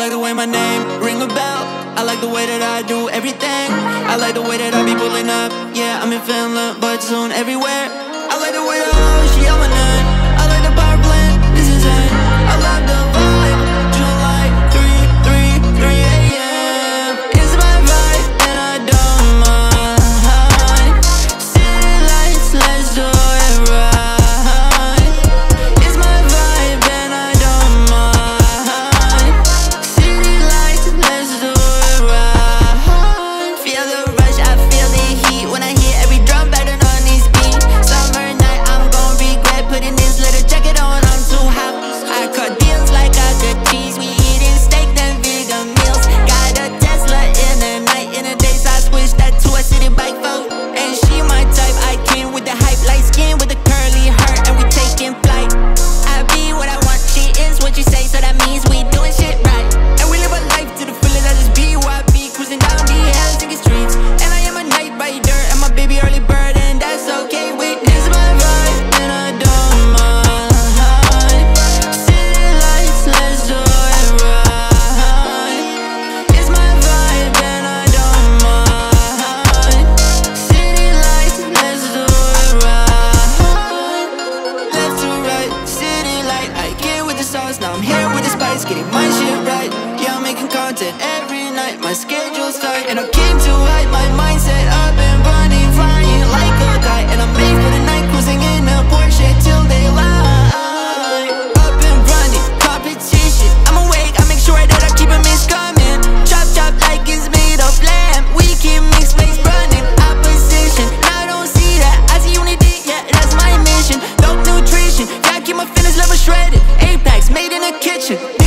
like the way my name ring a bell. I like the way that I do everything. I like the way that I be pulling up. Yeah, I'm in Finland, but soon everywhere. I like the way that she on my name. Now I'm here with the spice, getting my shit right. Yeah, I'm making content every night. My schedule's tight And I came to hide my mindset. I've been running, flying like a kite. And I'm made for the night, cruising in a Porsche Till daylight Up and running, competition. I'm awake, I make sure that I keep a miss coming. Chop, chop like it's made of lamb. We keep mixed race running. Opposition, I don't see that. I see unity, yeah, that's my mission. No nutrition, yeah keep my fitness level shredded should